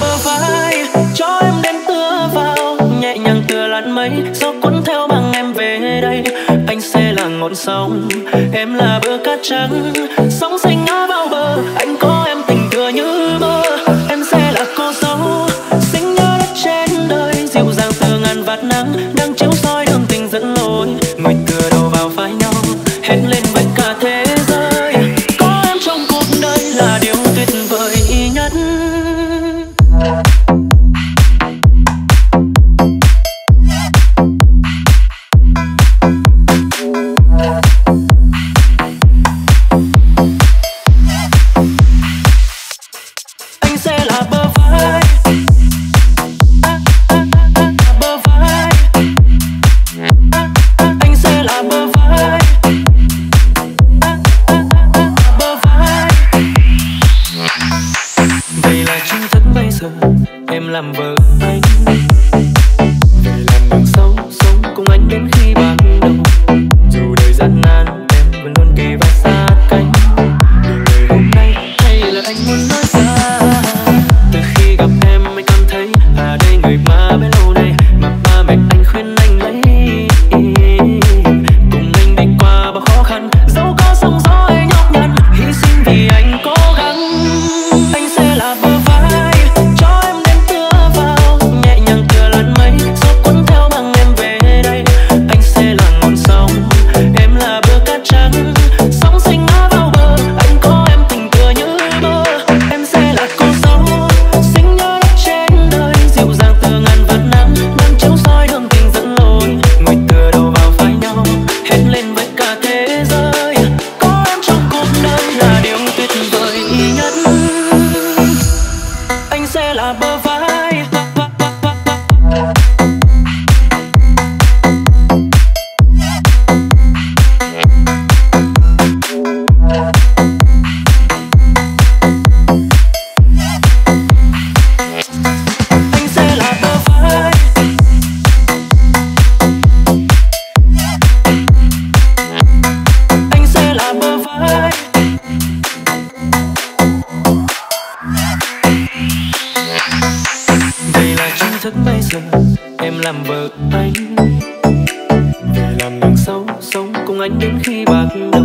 bờ vai. Cho em đến tựa vào, nhẹ nhàng tựa lặn mây. Gió cuốn theo bằng em về đây. Anh sẽ là ngọn sóng, em là bờ cát trắng. Sóng xanh ngã bao bờ, anh có em làm vợ anh. Về làm đường sâu sống cùng anh đến khi bạc đầu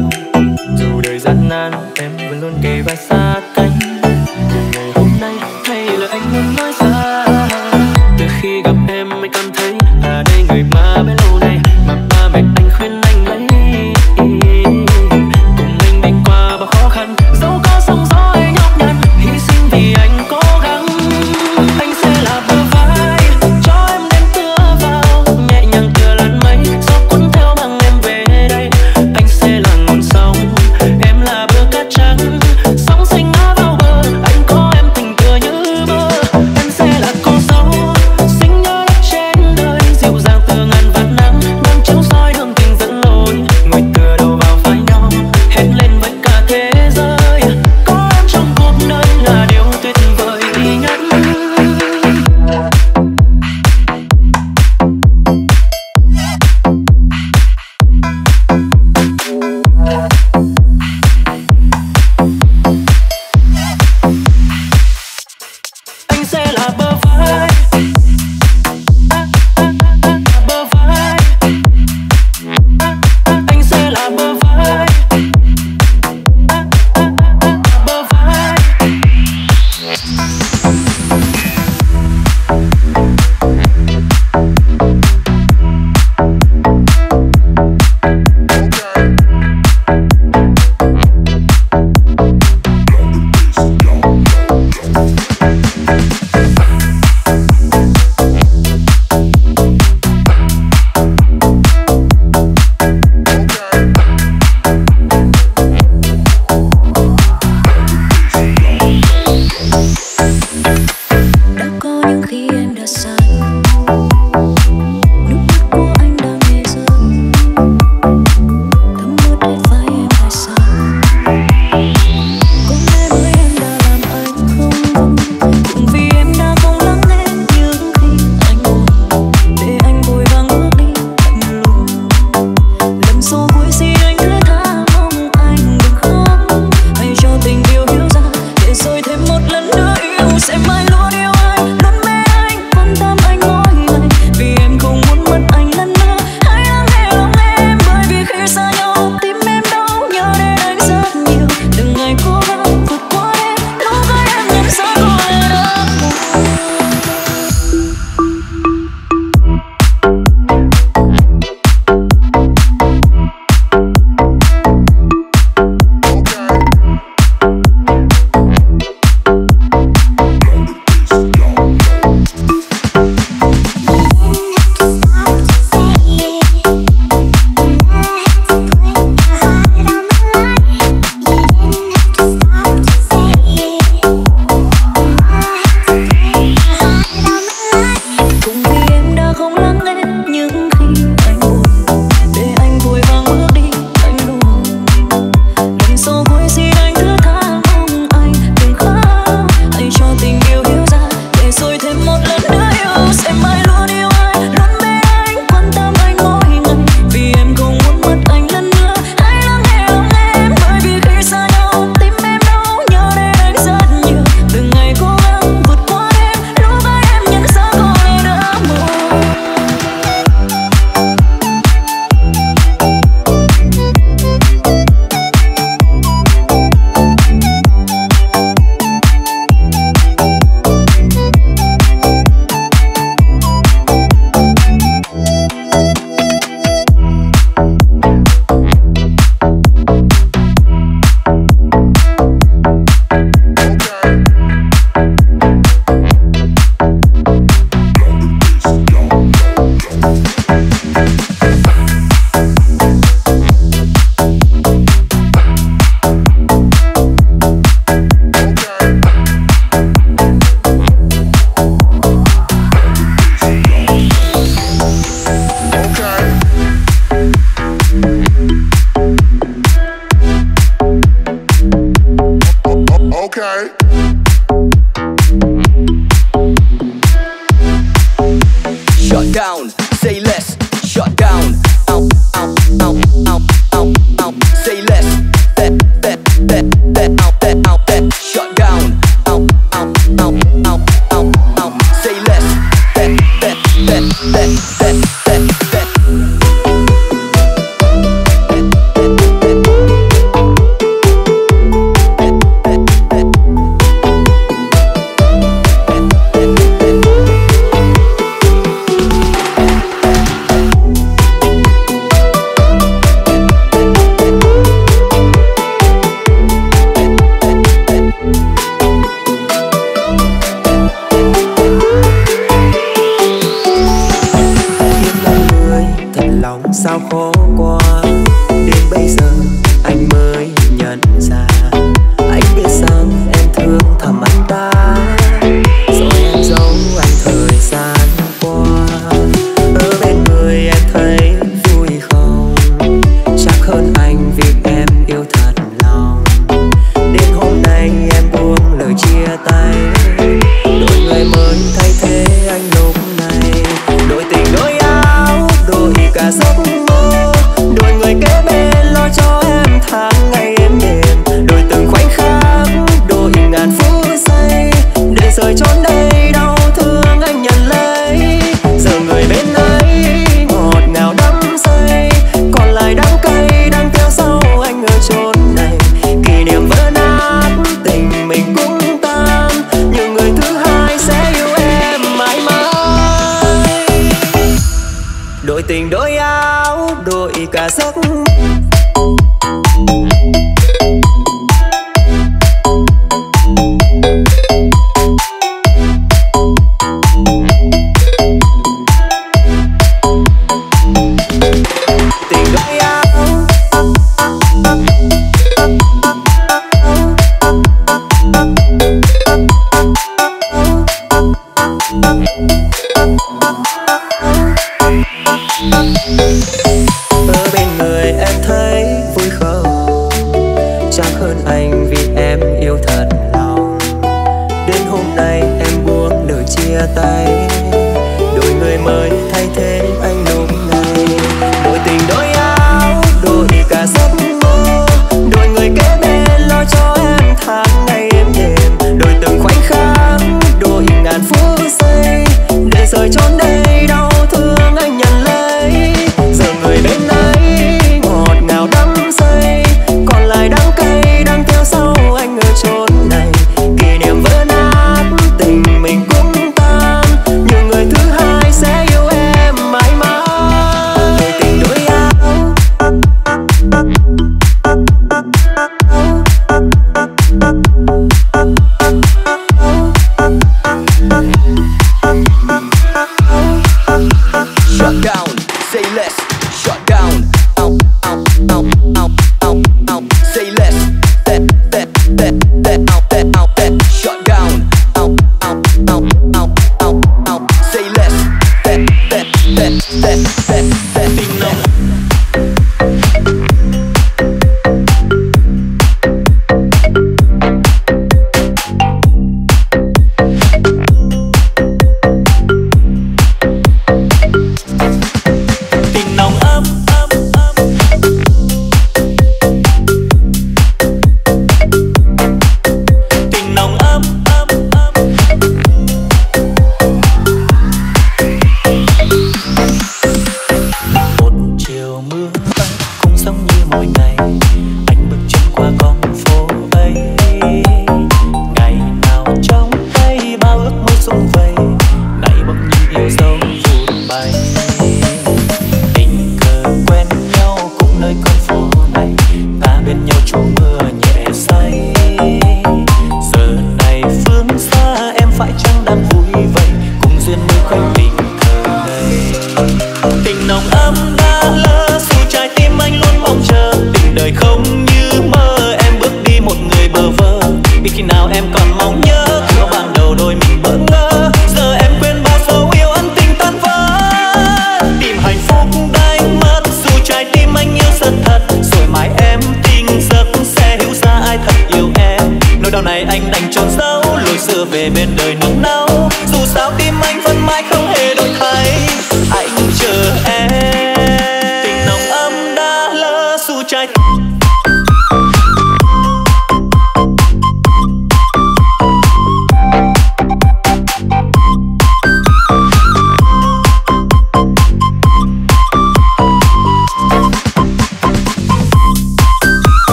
dù đời gian nan, em vẫn luôn kề vai sát Okay. Shut down,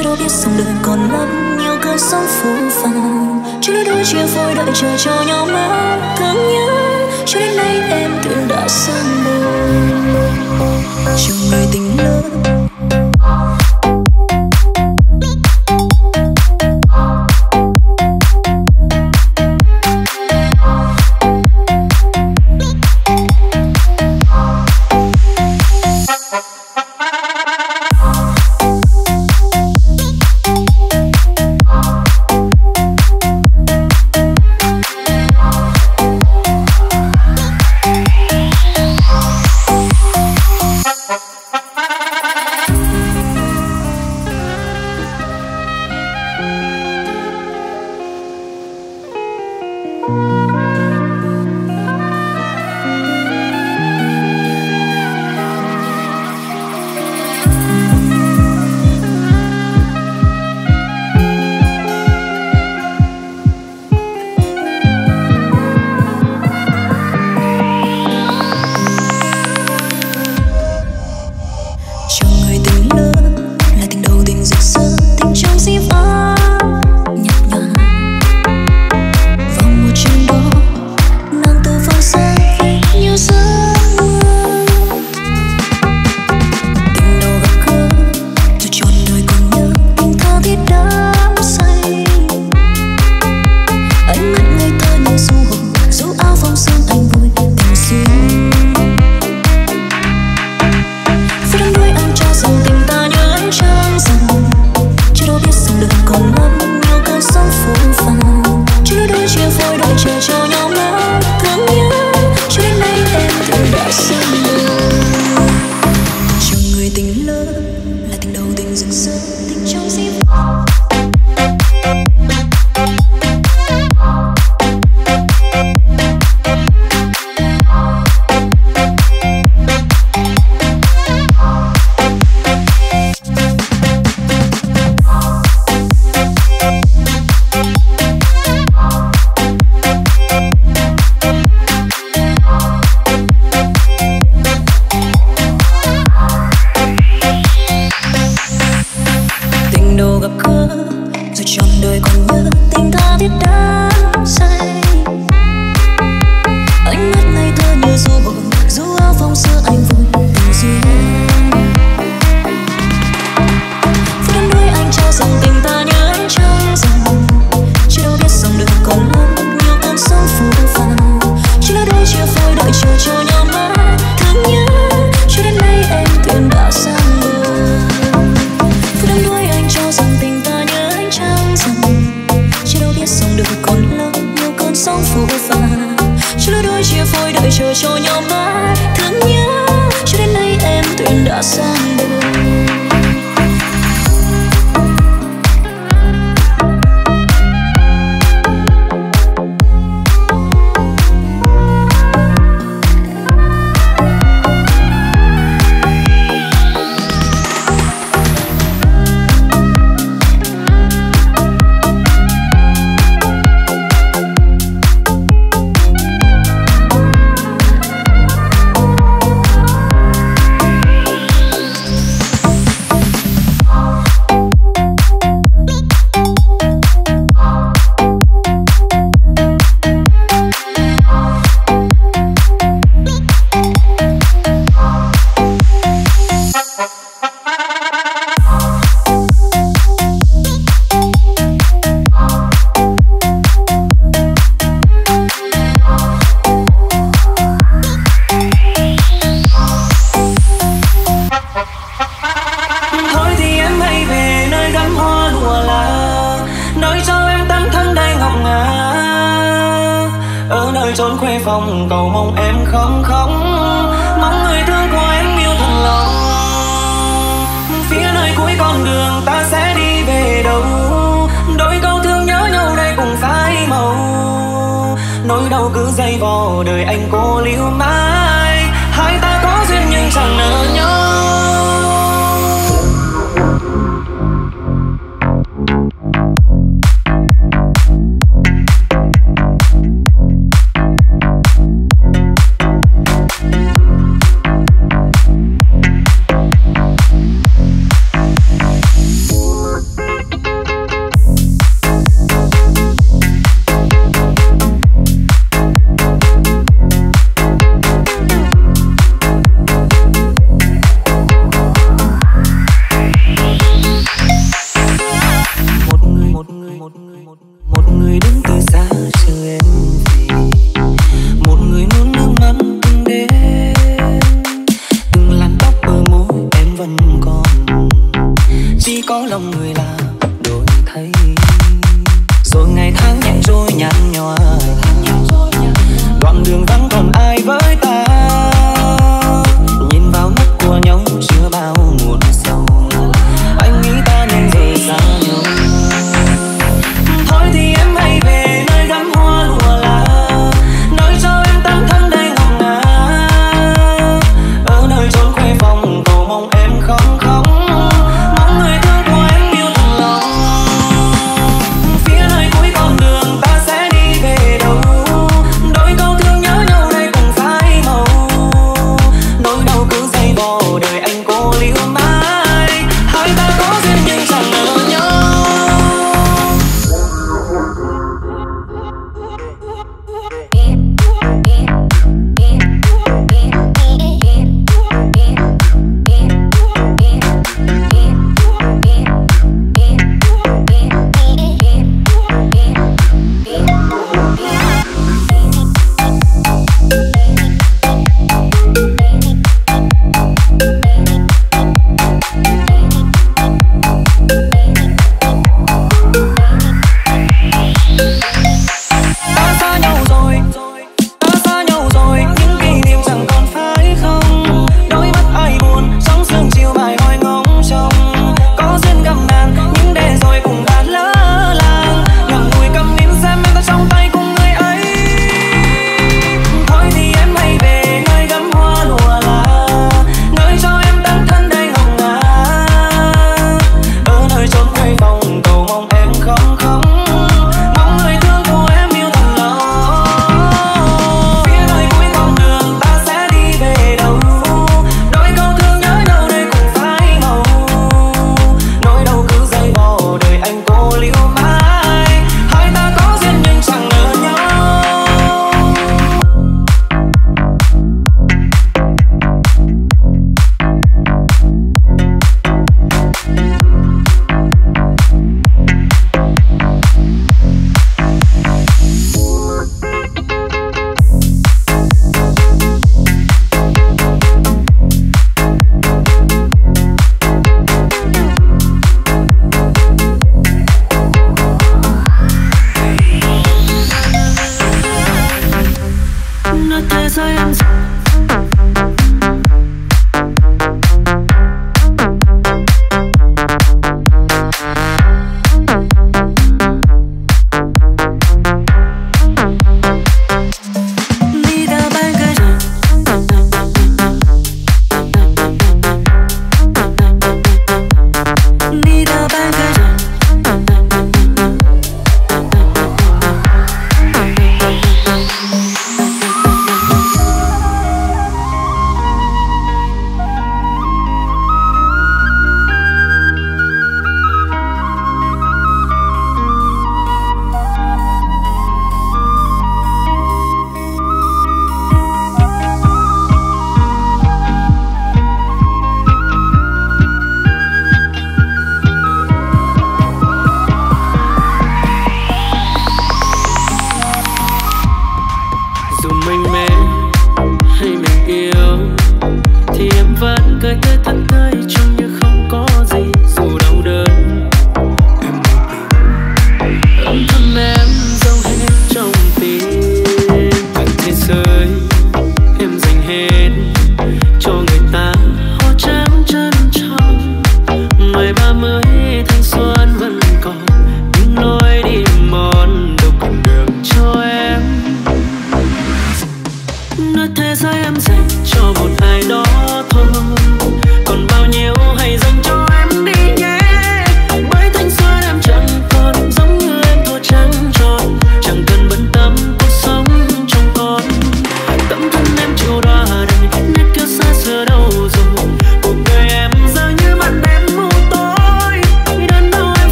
chưa đâu biết rằng đời còn lắm nhiều cơn sóng phũ phàng. Chưa lối đôi chia phôi đợi chờ cho nhau mãi thương nhớ cho đến nay em tự đã sang đời trong người tình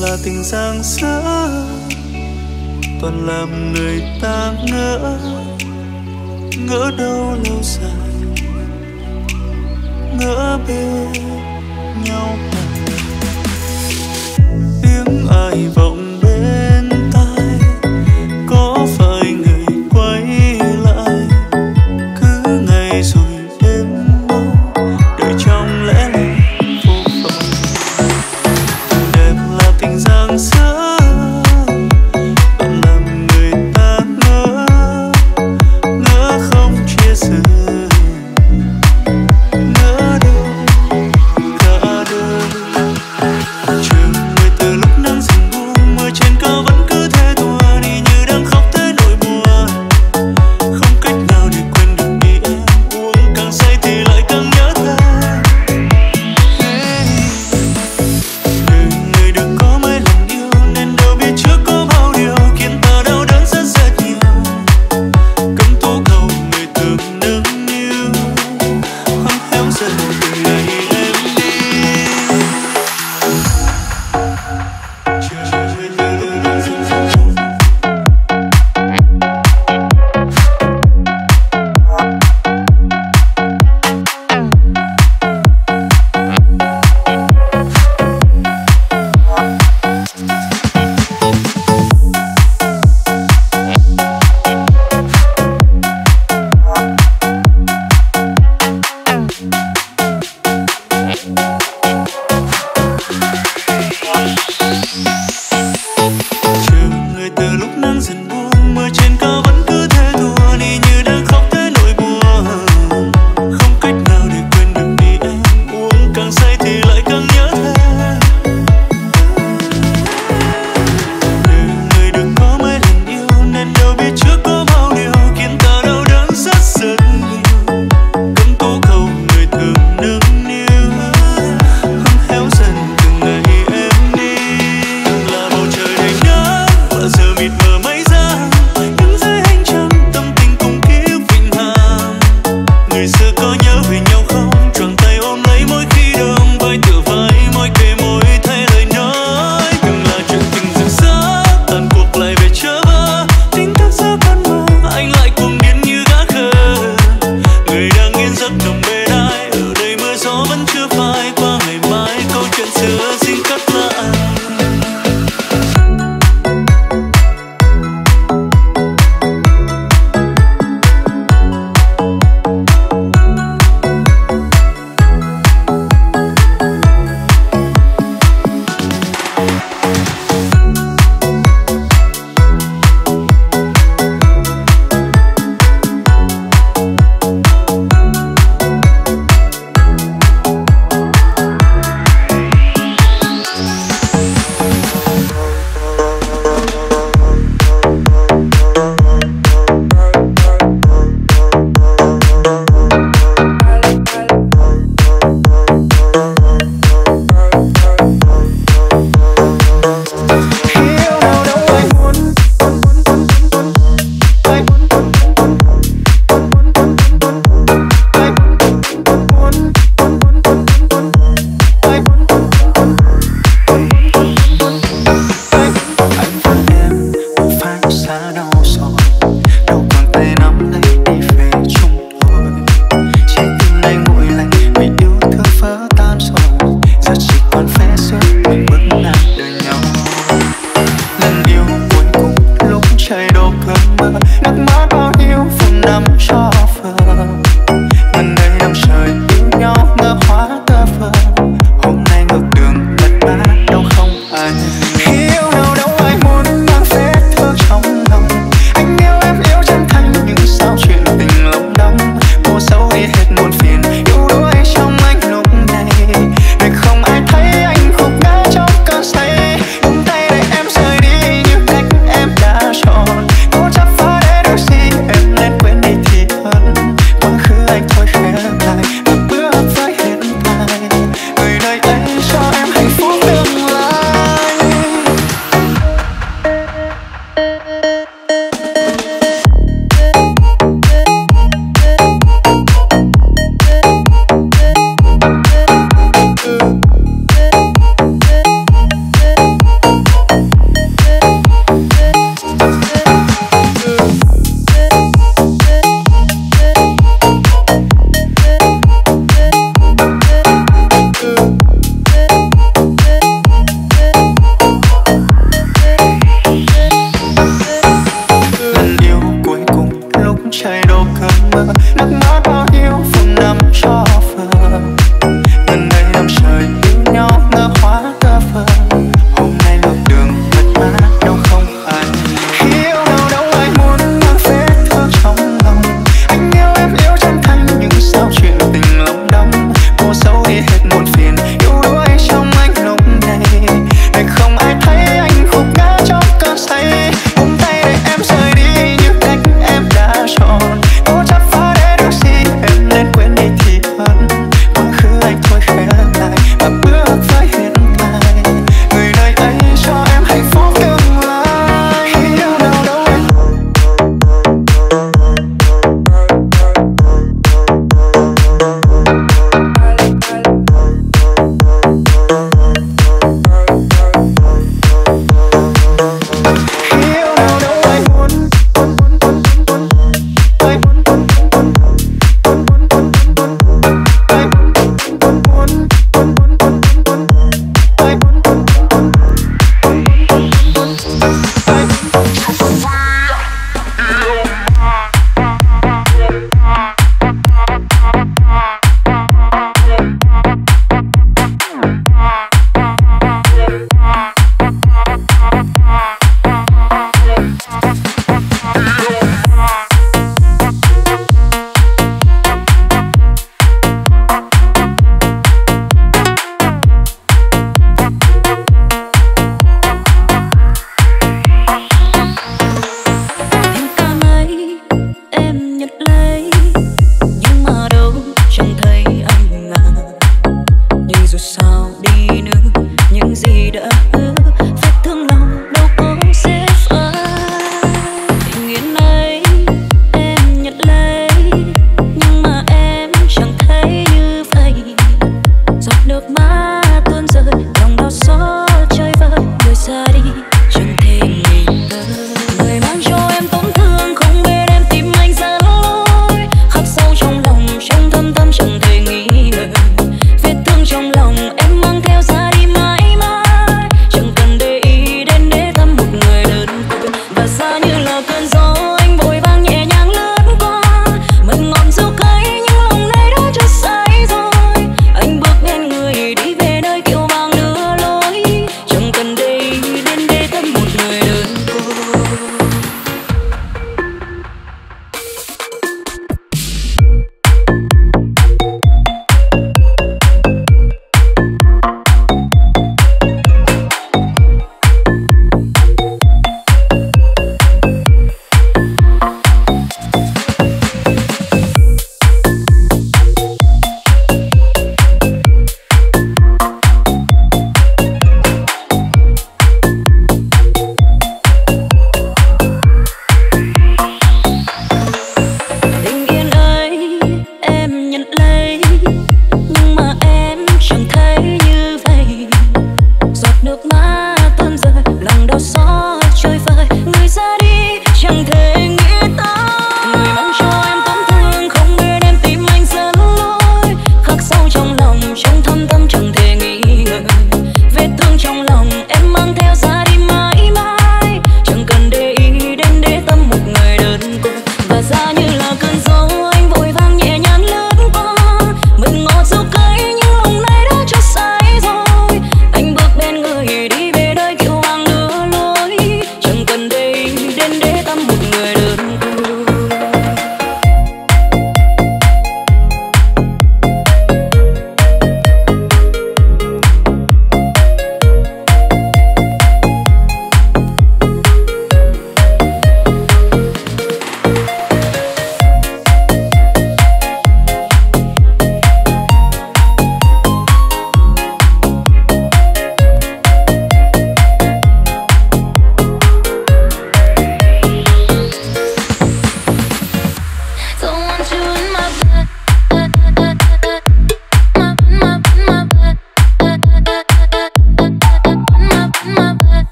là tình giang dở, toàn làm người ta ngỡ ngỡ đâu lâu dài ngỡ bên nhau. Tiếng ai vọng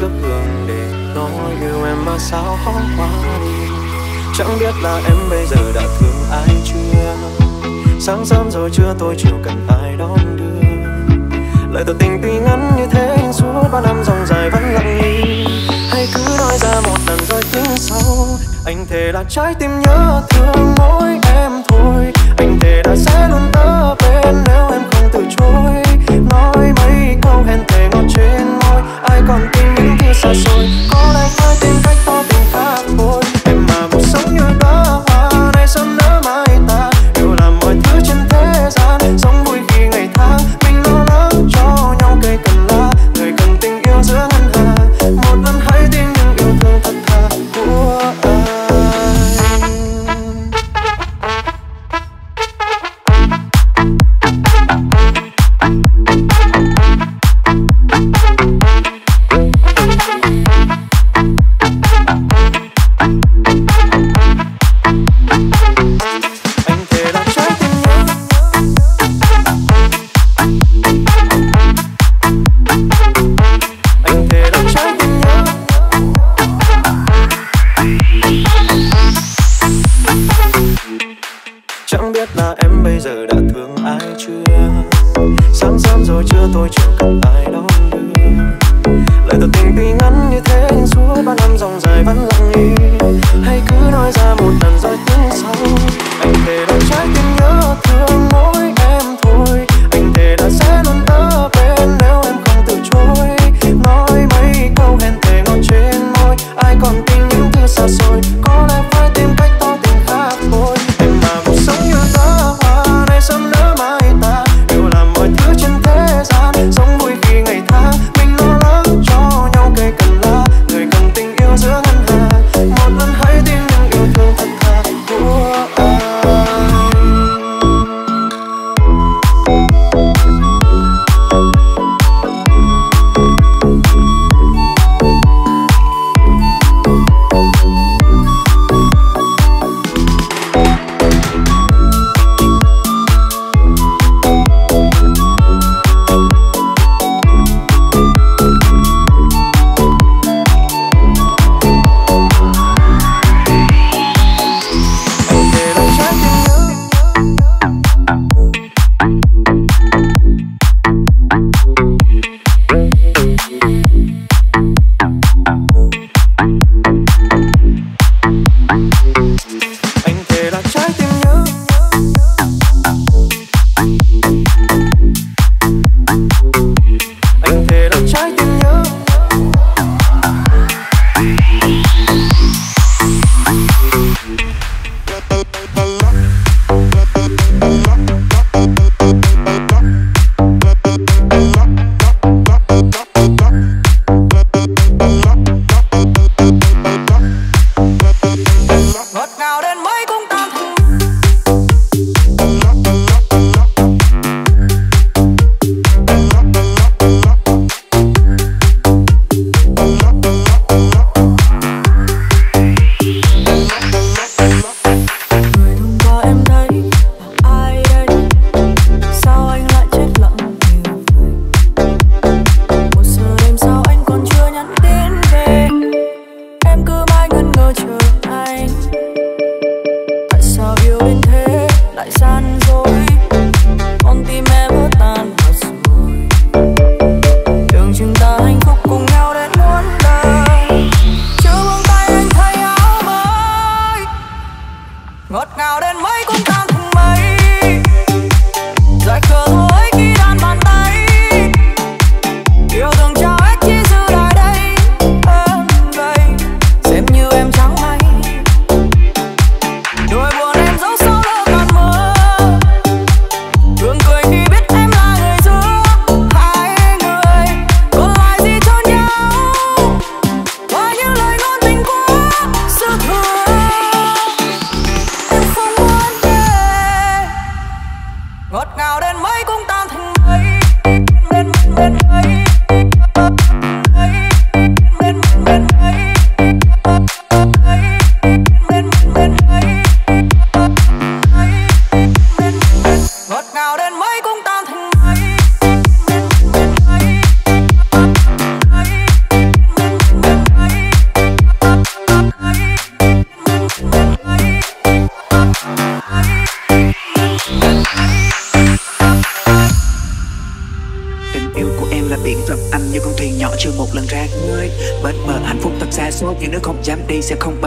trước gương để nói yêu em mà sao khó quá đi chẳng biết là em bây giờ đã thương ai chưa? Sáng sớm rồi chưa tôi chiều cần ai đón đưa? Lời tỏ tình tuy ngắn như thế, nhưng suốt bao năm dòng dài vẫn lặng im hay cứ nói ra một lần rồi tính sau. Anh thề là trái tim nhớ thương mỗi em thôi. Anh thề là sẽ luôn ở bên nếu em không từ chối. Nói mấy câu hẹn thề ngọt trên môi, ai còn tin xa xôi. Có lẽ với tìm cách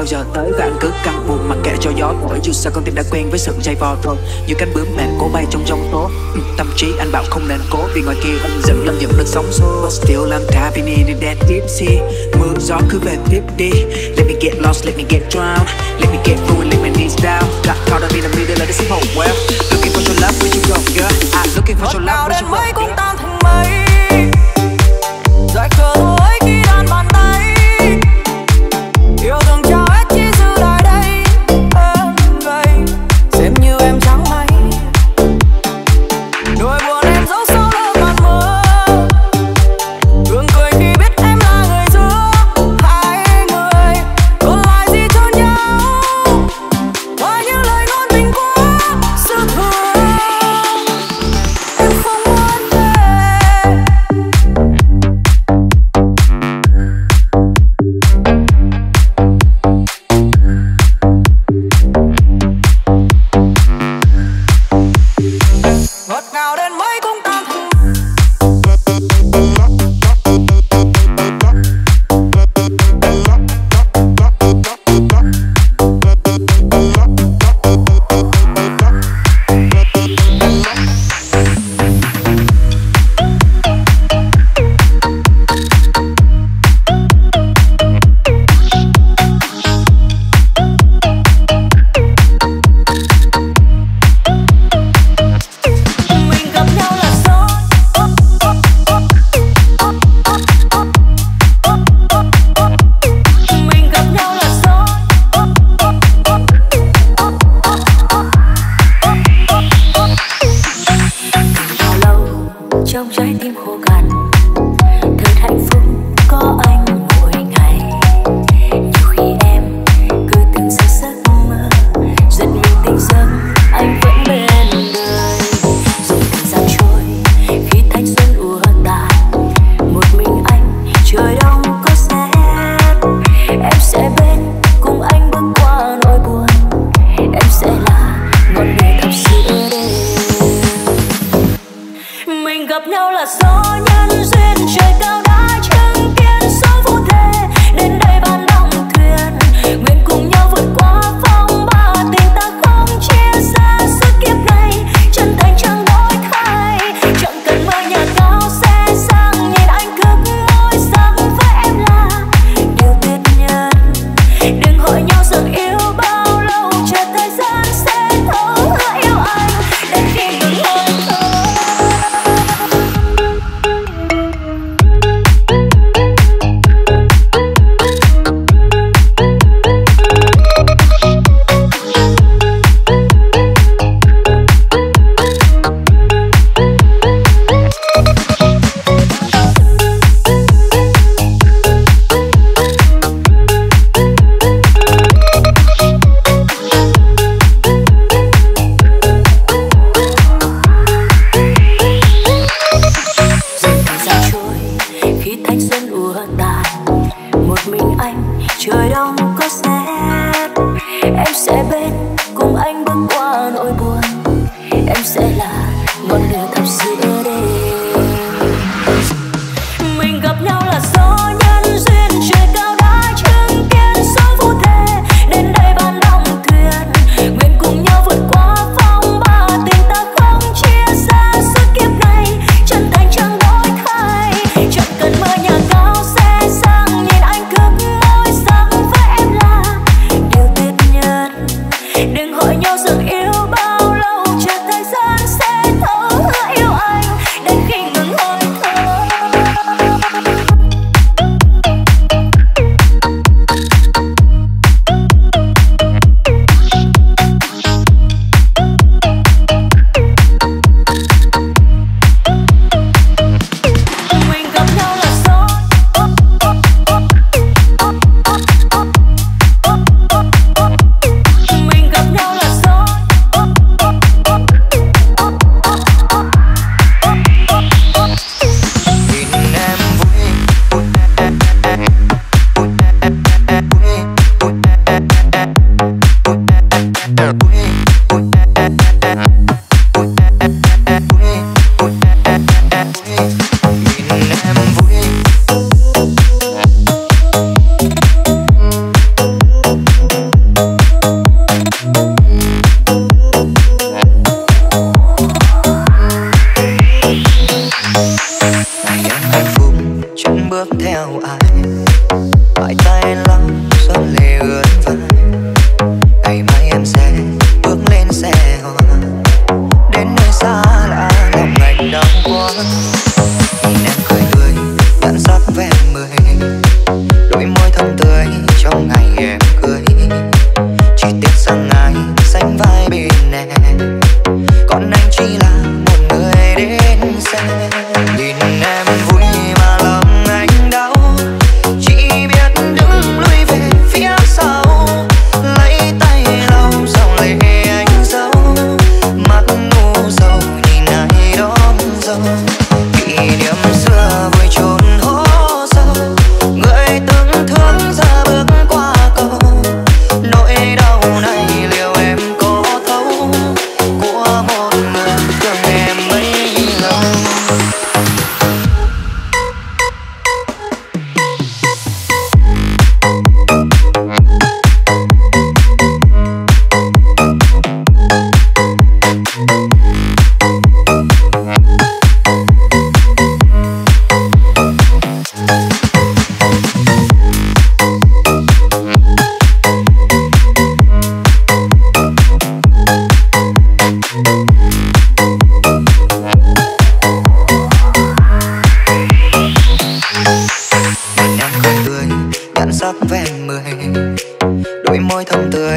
bao giờ tới và anh cứ căng buồn mặc kệ cho gió. Thổi dù sao con tim đã quen với sự dây vò thôi. Như cánh bướm mẹ cố bay trong giông tố. Ừ, tâm trí anh bảo không nên cố vì ngoài kia anh dần lâm những được sóng xô But still I'm diving in the dead deep sea. Mưa gió cứ về tiếp đi. Let me get lost let me get drowned. Let me get ruined let my knees down. Got caught up in the middle of this whole world. Looking for your love where you go girl? I'm looking for your love where you go girl?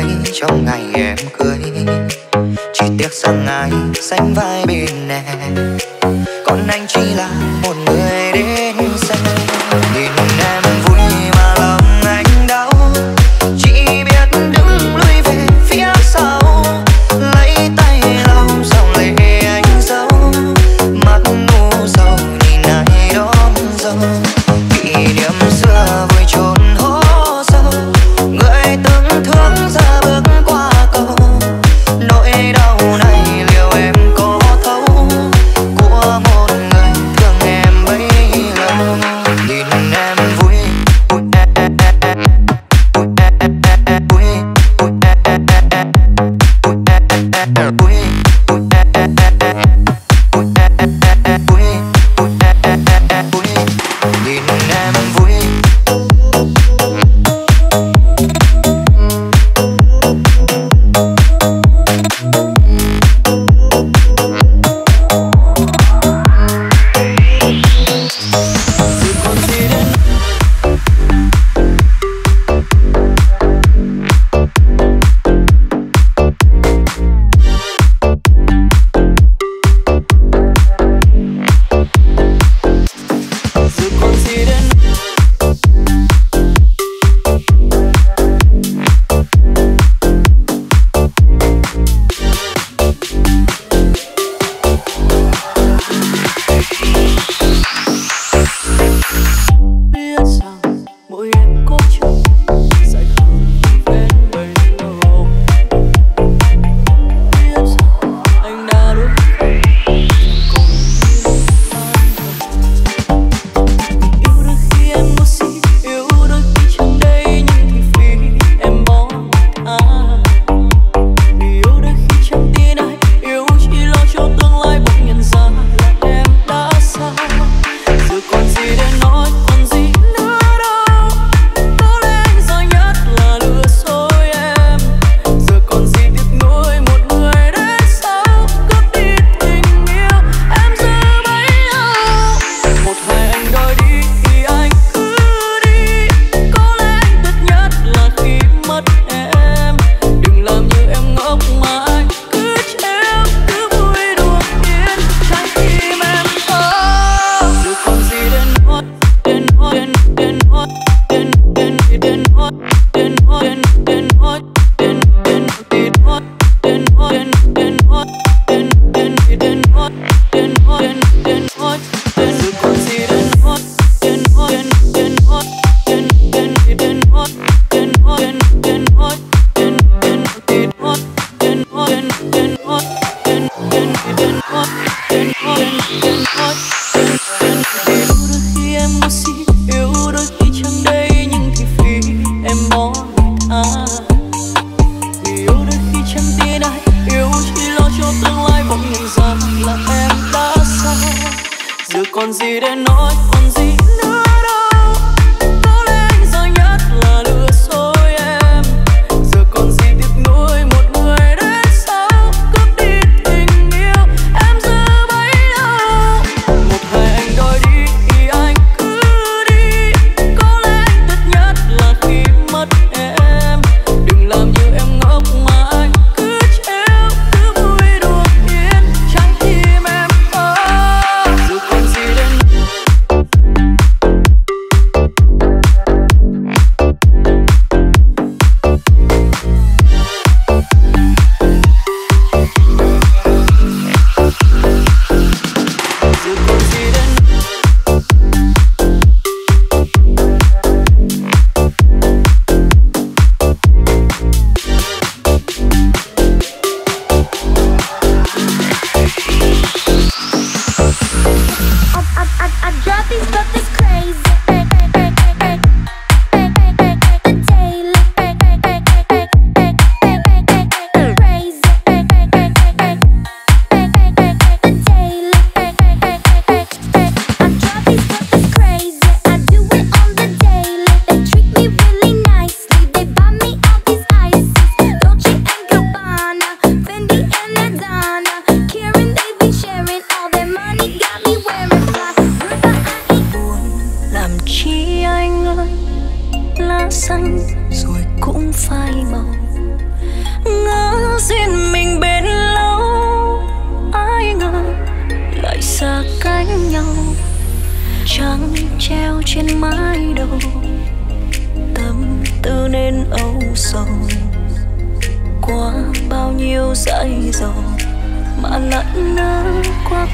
tươi trong ngày em cưới. Chỉ tiếc rằng ai sánh vai bên em. Còn anh chỉ là một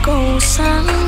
共伤